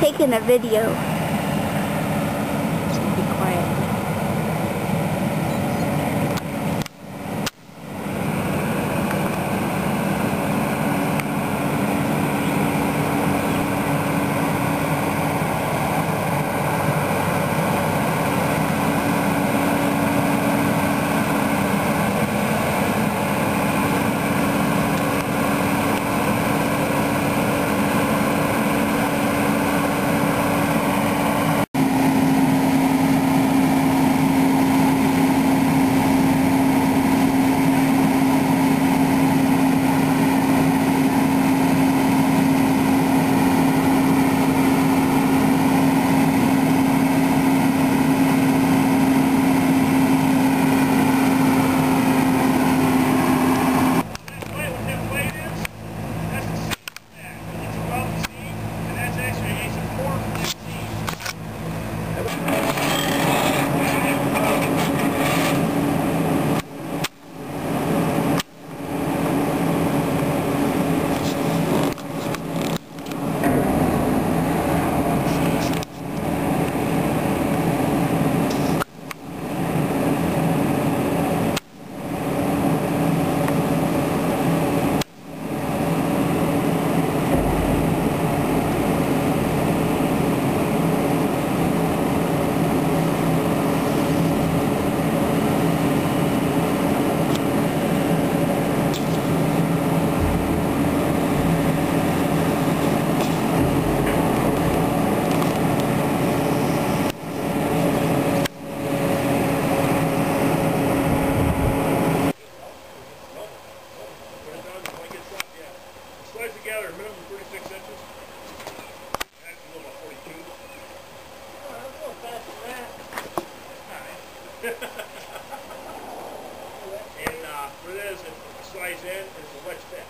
taking a video. Slice together, minimum thirty-six inches. That's a little about forty-two. Oh, that's a little faster than that. Nice. And, uh, what it is, it slides in, it's a wedge fit.